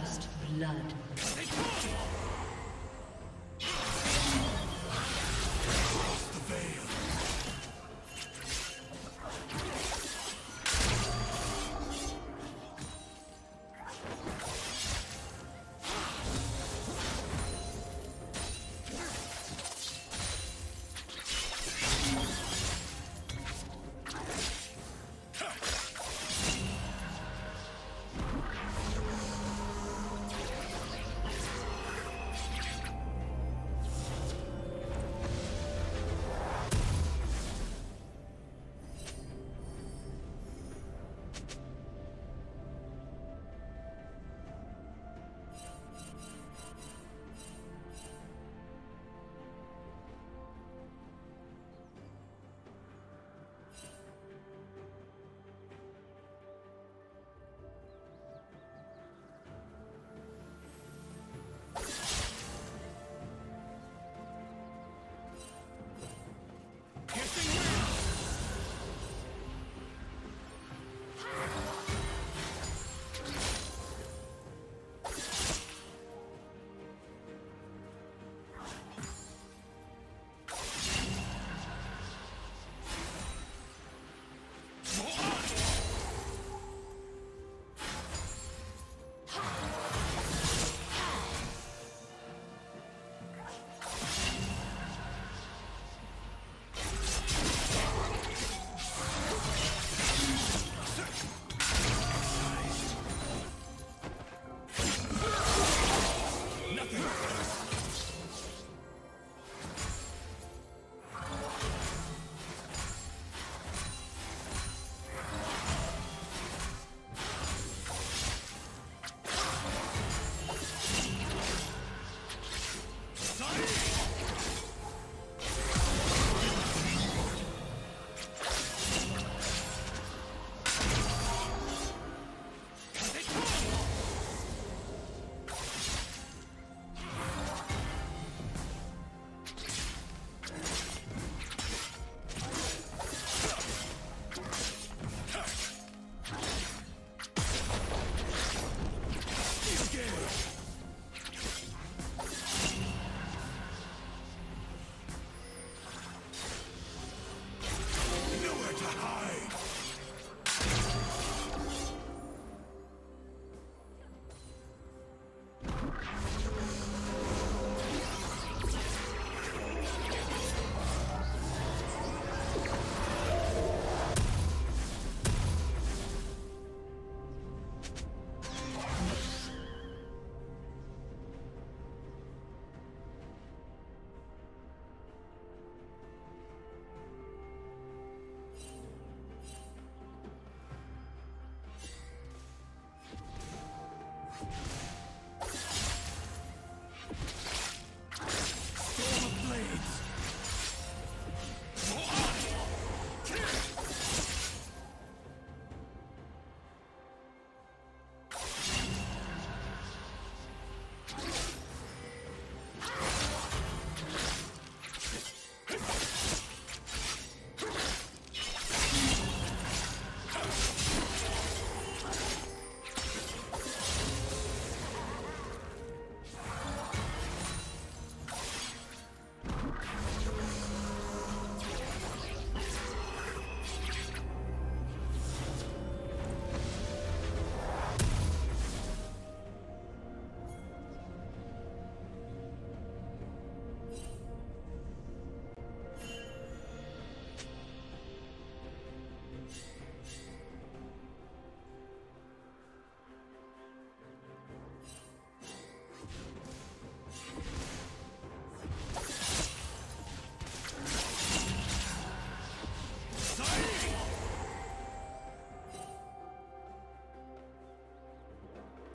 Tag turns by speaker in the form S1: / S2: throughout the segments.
S1: First blood.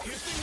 S1: Here's the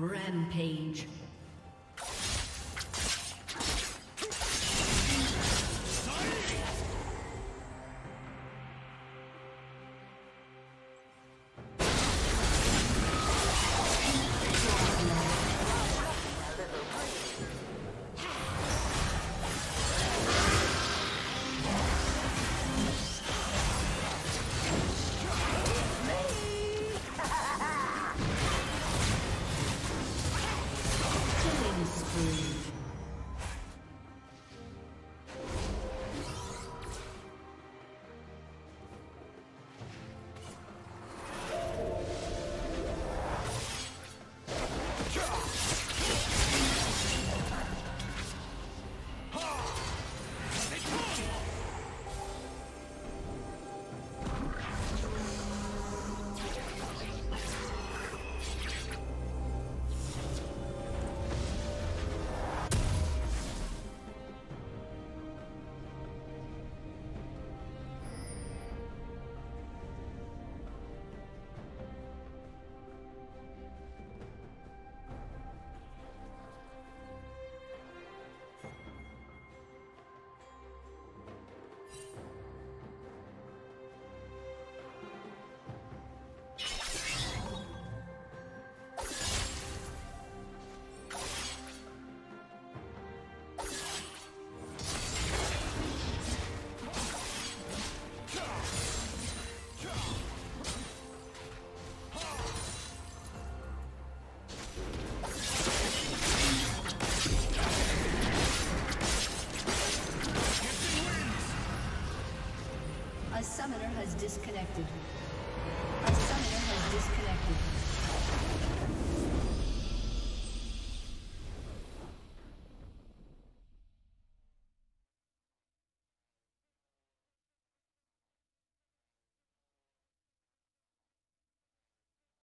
S1: Rampage. Disconnected.